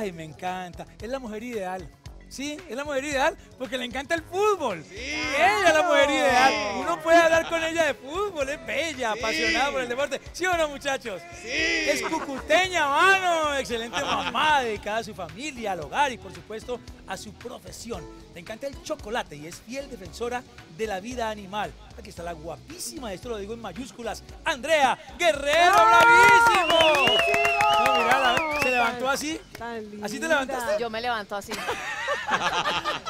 Ay, me encanta. Es la mujer ideal. Sí, es la mujer ideal porque le encanta el fútbol. Ella es la mujer ideal. Uno puede hablar con ella de fútbol, es bella, apasionada por el deporte. ¿Sí o no, muchachos? Sí. Es cucuteña, mano. Excelente mamá, dedicada a su familia, al hogar y, por supuesto, a su profesión. Le encanta el chocolate y es fiel defensora de la vida animal. Aquí está la guapísima, esto lo digo en mayúsculas, Andrea Guerrero, bravísimo. No, mirala, se levantó así. ¿Así te levantaste? Yo me levanto así.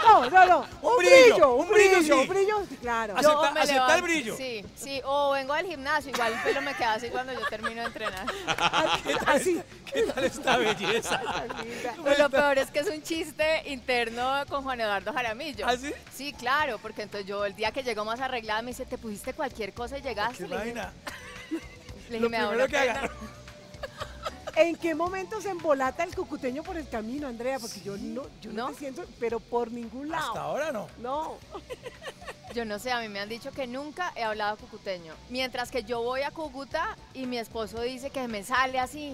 No, no, no. Un Un, brillo, brillo, un brillo, brillo, sí. un brillo, sí, claro. Acepta- Yo me acepta el brillo. Sí, sí. O vengo al gimnasio, igual el pelo me queda así cuando yo termino de entrenar. Así. ¿Qué tal esta belleza? Pero lo peor es que es un chiste interno con Juan Eduardo Jaramillo. ¿Ah, sí? Sí, claro, porque entonces yo el día que llego más arreglada me dice, ¿te pusiste cualquier cosa y llegaste? ¿Qué Le dije, vaina? le dije, Lo "Me primero que pena". agarró. ¿En qué momento se embolata el cucuteño por el camino, Andrea? Porque yo no, yo no, ¿No? te siento, pero por ningún lado. Hasta ahora no. No. Yo no sé, a mí me han dicho que nunca he hablado cucuteño. Mientras que yo voy a Cúcuta y mi esposo dice que me sale así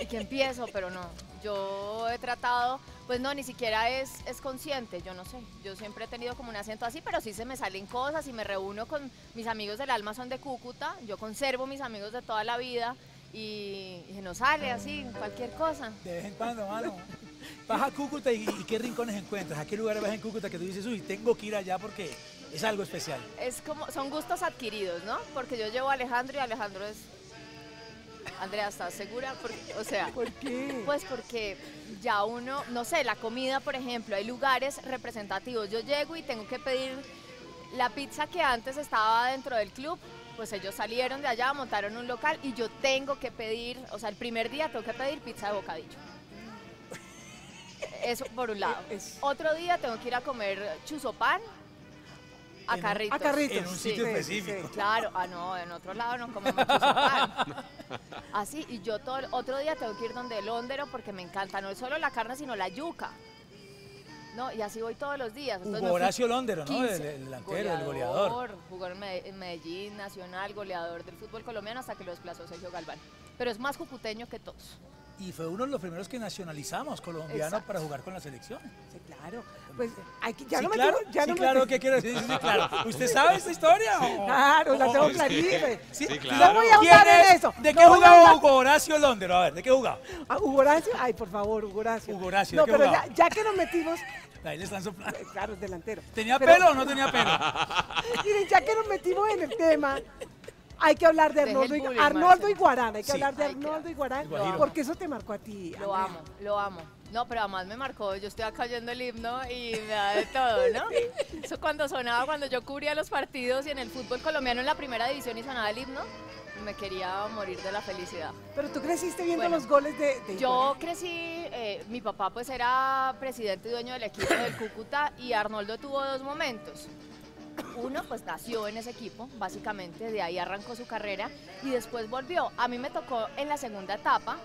y que empiezo, pero no. Yo he tratado, pues no, ni siquiera es, es consciente, yo no sé. Yo siempre he tenido como un acento así, pero sí se me salen cosas y me reúno con mis amigos del alma, son de Cúcuta. Yo conservo mis amigos de toda la vida y, y se nos sale así, cualquier cosa. De vez en cuando, mano. Vas a Cúcuta y, y qué rincones encuentras. ¿A qué lugares vas en Cúcuta que tú dices, uy, tengo que ir allá porque es algo especial? Es como, son gustos adquiridos, ¿no? Porque yo llevo a Alejandro y Alejandro es... Andrea, ¿estás segura? Porque, o sea, ¿Por qué? pues porque ya uno, no sé, la comida, por ejemplo, hay lugares representativos. Yo llego y tengo que pedir la pizza que antes estaba dentro del club, pues ellos salieron de allá, montaron un local y yo tengo que pedir, o sea, el primer día tengo que pedir pizza de bocadillo. Eso por un lado. Es- Otro día tengo que ir a comer chuzopán a En Carritos. A Carritos. En un sitio Sí, específico. sí. Claro, ah no, en otro lado no comemos chuzopán. Así, y yo todo, el- otro día tengo que ir donde el hondero porque me encanta, no es solo la carne, sino la yuca. No, y así voy todos los días. Entonces Hugo Horacio Londero, ¿no? 15. El, el delantero, el goleador. Jugó en Medellín, Nacional, goleador del fútbol colombiano hasta que lo desplazó Sergio Galván. Pero es más cucuteño que todos. Y fue uno de los primeros que nacionalizamos colombianos Exacto. para jugar con la selección. Sí, claro. Pues hay que, ya sí, no claro, me ya sí, no me claro, tengo- ¿qué quiero decir? Sí, claro. ¿Usted sabe esta historia? o- Claro, la o- tengo clarísima. Sí, Sí, No claro. voy a ¿Quién ahondar en es? eso. ¿De No qué a jugaba Hugo Horacio Londero? A ver, ¿de qué jugaba? Ah, Hugo Horacio, ay, por favor, Hugo Horacio. Hugo Horacio, No, ¿de qué pero ya, ya que nos metimos, Ahí le están soplando. eh, claro, es delantero. ¿Tenía Pero- pelo o no tenía pelo? Miren, ya que nos metimos en el tema, hay que hablar de Arnoldo, y, bullying, Arnoldo. Iguarán. Hay que Sí. hablar de Arnoldo Iguarán, porque eso te marcó a ti. Lo Andrea. amo, lo amo. No, pero además me marcó, yo estoy acá oyendo el himno y me da de todo, ¿no? Eso cuando sonaba, cuando yo cubría los partidos y en el fútbol colombiano en la primera división y sonaba el himno, me quería morir de la felicidad. Pero tú creciste viendo Bueno, los goles de, de Yo crecí, eh, mi papá pues era presidente y dueño del equipo del Cúcuta y Arnoldo tuvo dos momentos. Uno pues nació en ese equipo, básicamente, de ahí arrancó su carrera y después volvió. A mí me tocó en la segunda etapa,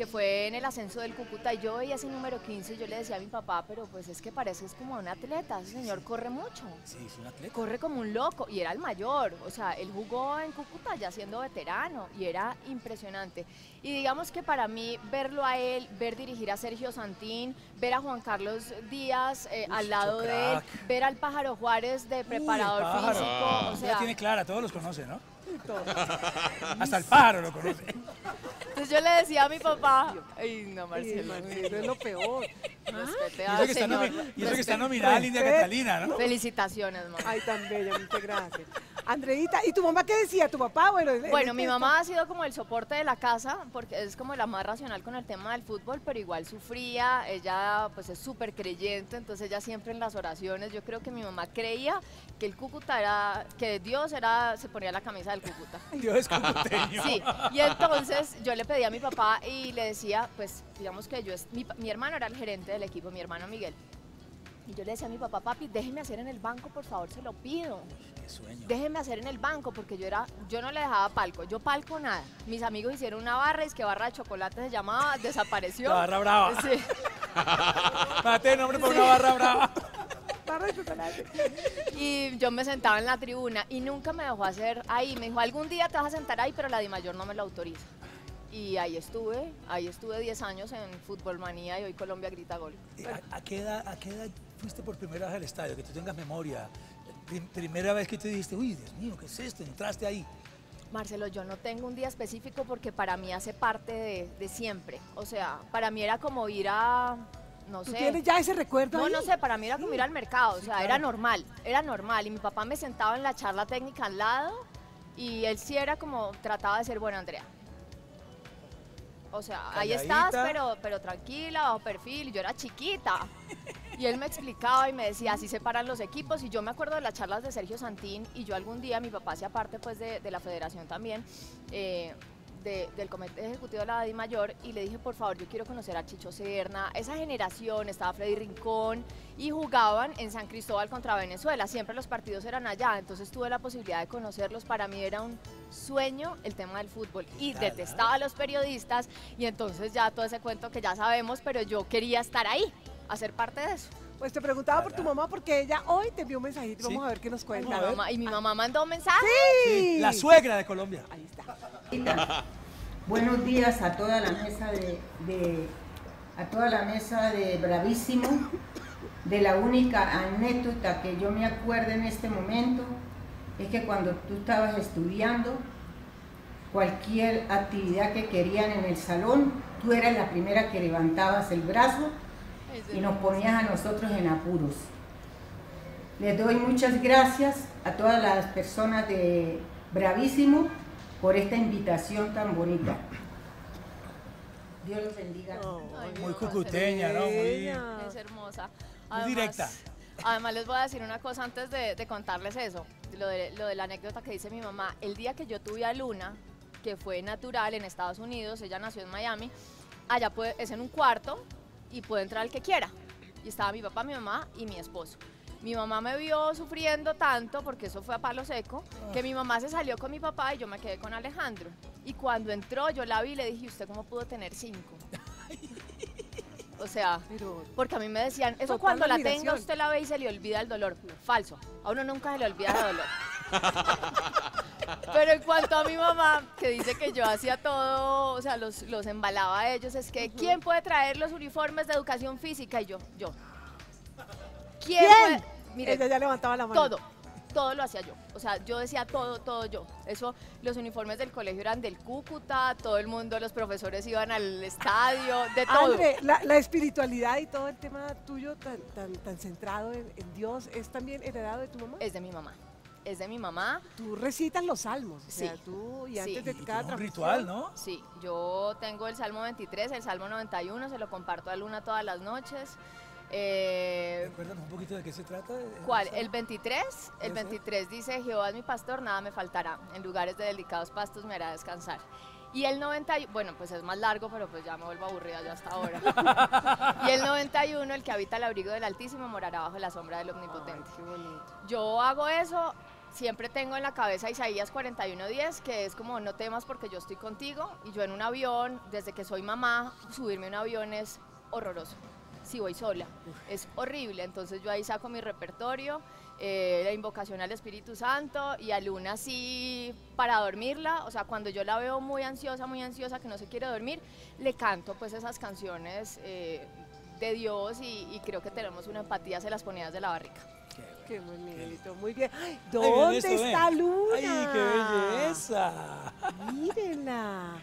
que fue en el ascenso del Cúcuta y yo veía ese número 15 y yo le decía a mi papá, pero pues es que pareces como un atleta, ese señor corre mucho Sí, es un atleta. corre como un loco y era el mayor, o sea, él jugó en Cúcuta ya siendo veterano y era impresionante. Y digamos que para mí verlo a él, ver dirigir a Sergio Santín, ver a Juan Carlos Díaz eh, Uy, al lado de él, ver al Pájaro Juárez de preparador Uy, físico, o Ya sea, tiene clara, todos los conoce, ¿no? Todo. Hasta el pájaro lo conoce. entonces yo le decía a mi papá, ay no Marcelo, Marcelo, es lo peor. respete Y al eso que está, señor, nomi- y eso que está nominada a Linda Catalina, ¿no? Felicitaciones, mamá. Ay, tan bella, muchas gracias. Andreita, ¿y tu mamá qué decía? ¿Tu papá? Bueno, Bueno, mi mamá ha sido como el soporte de la casa, porque es como la más racional con el tema del fútbol, pero igual sufría, ella pues es súper creyente, entonces ella siempre en las oraciones, yo creo que mi mamá creía que el Cúcuta era, que Dios era, se ponía la camisa del Cúcuta. Dios es cucuteño. Sí, y entonces yo le pedí a mi papá y le decía, pues digamos que yo, es, mi, mi hermano era el gerente del equipo, mi hermano Miguel. Y yo le decía a mi papá, papi, déjeme hacer en el banco, por favor, se lo pido Qué sueño. déjenme hacer en el banco porque yo era yo no le dejaba palco yo palco nada mis amigos hicieron una barra y es que barra de chocolate se llamaba desapareció La barra brava. Sí. Mate nombre por una barra brava. Barra de chocolate. y yo me sentaba en la tribuna y nunca me dejó hacer ahí me dijo algún día te vas a sentar ahí pero la Di Mayor no me lo autoriza Y ahí estuve, ahí estuve 10 años en Fútbol Manía y hoy Colombia grita gol. Eh, ¿A, a qué edad, ¿A qué edad fuiste por primera vez al estadio? Que tú tengas memoria. Prim- primera vez que te dijiste, uy, Dios mío, ¿qué es esto? Entraste ahí. Marcelo, yo no tengo un día específico porque para mí hace parte de, de siempre. O sea, para mí era como ir a, no ¿Tú sé. tienes ya ese recuerdo No, ahí? no sé, para mí era como ir al mercado, o Sí, sea, claro. era normal, era normal. Y mi papá me sentaba en la charla técnica al lado y él sí era como, trataba de ser bueno, Andrea. O sea, ahí estás, pero, pero tranquila, bajo perfil, y yo era chiquita. Y él me explicaba y me decía, así se paran los equipos. Y yo me acuerdo de las charlas de Sergio Santín y yo algún día, mi papá hacía parte pues de, de la federación también, eh, de- del comité ejecutivo de la Di Mayor, y le dije, por favor, yo quiero conocer a Chicho Serna. Esa generación, estaba Freddy Rincón, y jugaban en San Cristóbal contra Venezuela. Siempre los partidos eran allá, entonces tuve la posibilidad de conocerlos. Para mí era un sueño el tema del fútbol. Y detestaba a los periodistas, y entonces ya todo ese cuento que ya sabemos, pero yo quería estar ahí, hacer parte de eso. Pues te preguntaba por tu mamá porque ella hoy te envió un mensajito. Sí. Vamos a ver qué nos cuenta. Mamá- y mi mamá mandó un mensaje. Sí. La suegra de Colombia. Ahí está. Buenos días a toda la mesa de, de- a toda la mesa de Bravísimo. De la única anécdota que yo me acuerdo en este momento es que cuando tú estabas estudiando, cualquier actividad que querían en el salón, tú eras la primera que levantabas el brazo y nos ponías a nosotros en apuros. Les doy muchas gracias a todas las personas de Bravísimo por esta invitación tan bonita. Dios los bendiga. mi Muy cucuteña, ¿no? Muy... Es hermosa. Muy directa. Además les voy a decir una cosa antes de, de contarles eso, lo de, lo de la anécdota que dice mi mamá. El día que yo tuve a Luna, que fue natural en Estados Unidos, ella nació en Miami, allá puede- es en un cuarto y puede entrar el que quiera. Y estaba mi papá, mi mamá y mi esposo. Mi mamá me vio sufriendo tanto, porque eso fue a palo seco, que mi mamá se salió con mi papá y yo me quedé con Alejandro. Y cuando entró, yo la vi y le dije, ¿usted cómo pudo tener cinco? O sea, Pero porque a mí me decían, eso cuando la admiración. tenga usted la ve y se le olvida el dolor. Falso. A uno nunca se le olvida el dolor. Pero en cuanto a mi mamá, que dice que yo hacía todo, o sea, los, los embalaba a ellos, es que ¿quién puede traer los uniformes de educación física? Y yo, yo. ¿Quién? ¿Quién? puede? Mire, ella ya levantaba la mano. todo, todo lo hacía yo. O sea, yo decía todo, todo yo. Eso, los uniformes del colegio eran del Cúcuta, todo el mundo, los profesores iban al estadio, de todo. Andre, la, la espiritualidad y todo el tema tuyo tan, tan, tan centrado en, en Dios es también heredado de tu mamá. Es de mi mamá. Es de mi mamá. Tú recitas los salmos, o sea, Sí. tú y Sí. antes de cada un ritual, ¿no? Sí, yo tengo el Salmo 23, el Salmo 91, se lo comparto a Luna todas las noches. Eh, Recuérdanos un poquito de qué se trata. ¿Cuál? Esa- El 23. El ¿Ese? 23 dice, Jehová es mi pastor, nada me faltará. En lugares de delicados pastos me hará descansar. Y el 91, bueno, pues es más largo, pero pues ya me vuelvo aburrida ya hasta ahora. y el 91, el que habita el abrigo del Altísimo morará bajo la sombra del Omnipotente. Qué bonito. Yo hago eso, siempre tengo en la cabeza Isaías 41:10, que es como no temas porque yo estoy contigo. Y yo en un avión, desde que soy mamá, subirme a un avión es horroroso. Si voy sola, es horrible. Entonces yo ahí saco mi repertorio, eh, la invocación al Espíritu Santo y a Luna sí para dormirla. O sea, cuando yo la veo muy ansiosa, muy ansiosa, que no se quiere dormir, le canto pues esas canciones eh, de Dios y, y creo que tenemos una empatía, se las ponía de la barrica. Qué bonito, muy bien. Ay, Ay, ¿Dónde ven. está Luna? ¡Ay, qué belleza! Mírenla.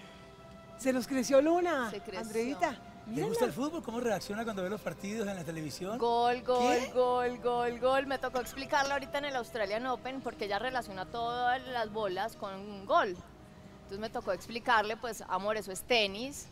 Se nos creció Luna. Se creció. Andreita, ¿Le mírenla. gusta el fútbol? ¿Cómo reacciona cuando ve los partidos en la televisión? Gol, gol, ¿Qué? gol, gol, gol. Me tocó explicarlo ahorita en el Australian Open porque ella relaciona todas las bolas con un gol. Entonces me tocó explicarle, pues, amor, eso es tenis,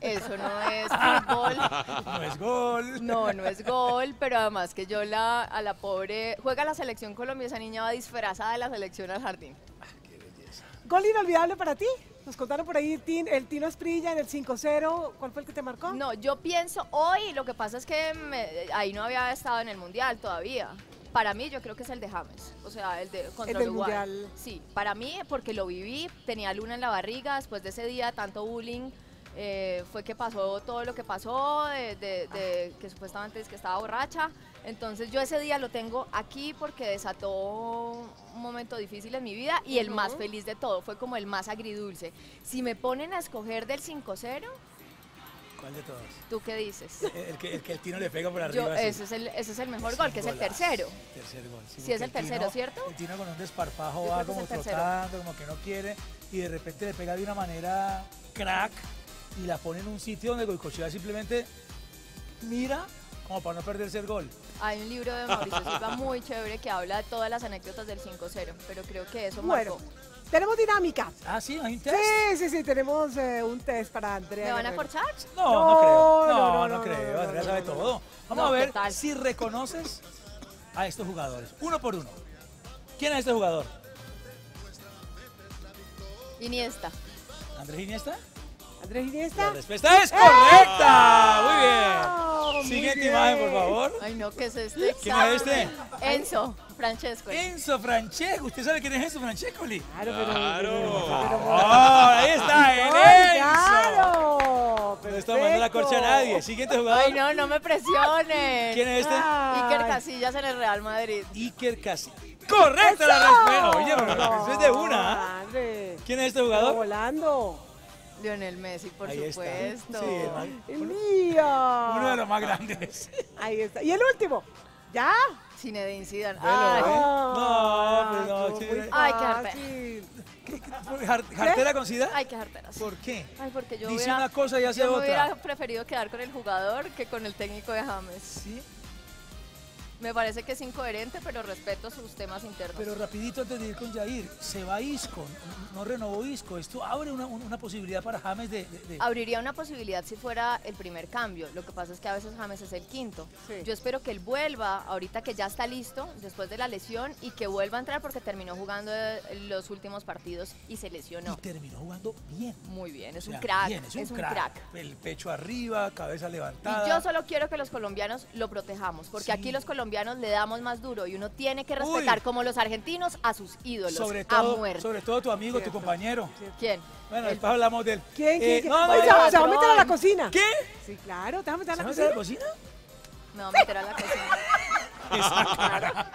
eso no es fútbol, No es gol. no, no es gol, pero además que yo la, a la pobre, juega la selección Colombia, esa niña va disfrazada de la selección al jardín. Qué belleza. Gol inolvidable para ti. Nos contaron por ahí el Tino Esprilla en el 5-0. ¿Cuál fue el que te marcó? No, yo pienso hoy, lo que pasa es que me- ahí no había estado en el Mundial todavía. Para mí yo creo que es el de James, o sea, el de contra El del Uruguay. Mundial. Sí, para mí porque lo viví, tenía luna en la barriga después de ese día, tanto bullying, eh, fue que pasó todo lo que pasó, de, de- de que supuestamente es que estaba borracha. Entonces yo ese día lo tengo aquí porque desató un momento difícil en mi vida y el más feliz de todo, fue como el más agridulce. Si me ponen a escoger del 5-0, ¿Cuál de todos? ¿tú qué dices? El que, el que el tino le pega por arriba. ese, es el, ese es el mejor Es gol, que es el tercero. Tercer gol. Sí, porque es el tercero, Tino- ¿cierto? El Tino con un desparpajo Yo va como el trotando, como que no quiere, y de repente le pega de una manera crack y la pone en un sitio donde Goicochea simplemente mira como para no perderse el gol. Hay un libro de Mauricio Silva muy chévere que habla de todas las anécdotas del 5-0, pero creo que eso Bueno, marcó. tenemos dinámica. Ah, sí, hay un test. Sí, sí, sí, tenemos eh, un test para Andrea. ¿Me van a corchar? No, no, No, creo. no, No, no, no, no, creo. no, Andrea no, sabe no, no. todo. Vamos No, a ver si reconoces a estos jugadores. Uno por uno. ¿Quién es este jugador? Iniesta. ¿Andrés Iniesta? Andrés La Iniesta. respuesta es correcta. Muy bien. Muy Siguiente bien. imagen, por favor. Ay, no, ¿qué es este ¿Quién es este? Enzo, Francesco. Enzo Francesco. ¿Usted sabe quién es Enzo Francescoli? Claro, pero. Claro. pero- Oh, ahí está, el ¡Ay, Enzo. claro! No está mandando la corcha a nadie. Siguiente jugador. Ay, no, no me presionen. ¿Quién es este? Iker. Casillas en el Real Madrid. Iker Casillas. ¡Correcta la respuesta! Oye, pero eso es de No, una. ¿ah? ¿Quién es este Está jugador? volando. Lionel Messi, por Ahí supuesto. Sí, el man- ¡El mío! uno de los más grandes. Ahí está. Y el último. ¿Ya? Zinedine Zidane. Ay, ¿eh? Ah, No, no, sí. muy Ay, qué fácil. ¿Por jar- ¿Jartera con Zidane? ay, qué jarteras. ¿Por qué? Ay, porque yo Dice hubiera, una cosa y hace yo otra. hubiera preferido quedar con el jugador que con el técnico de James. Sí, Me parece que es incoherente, pero respeto sus temas internos. pero rapidito antes de ir con Jair, se va Isco, no renovó Isco. Esto abre una, una posibilidad para James de... de- de- Abriría una posibilidad si fuera el primer cambio. Lo que pasa es que a veces James es el quinto. Sí. Yo espero que él vuelva ahorita que ya está listo después de la lesión y que vuelva a entrar porque terminó jugando eh, los últimos partidos y se y lesionó. terminó jugando bien. Muy bien, es O sea, un crack. bien, es un crack. El pecho arriba, cabeza levantada. Y yo solo quiero que los colombianos lo protejamos, porque Sí. aquí los colombianos le damos más duro y uno tiene que respetar Uy. como los argentinos a sus ídolos, sobre a todo, muerte. sobre todo tu amigo, Cierto. tu compañero. ¿Quién? Bueno, El- después hablamos del... ¿Quién? Eh, ¿Quién? quién? no, no, Oye, no, se se va a meter a la cocina. ¿Qué? Sí, claro, te vas a meter a ¿Se la va a meter a la cocina. cocina? Me va a meter a la cocina. Esa cara.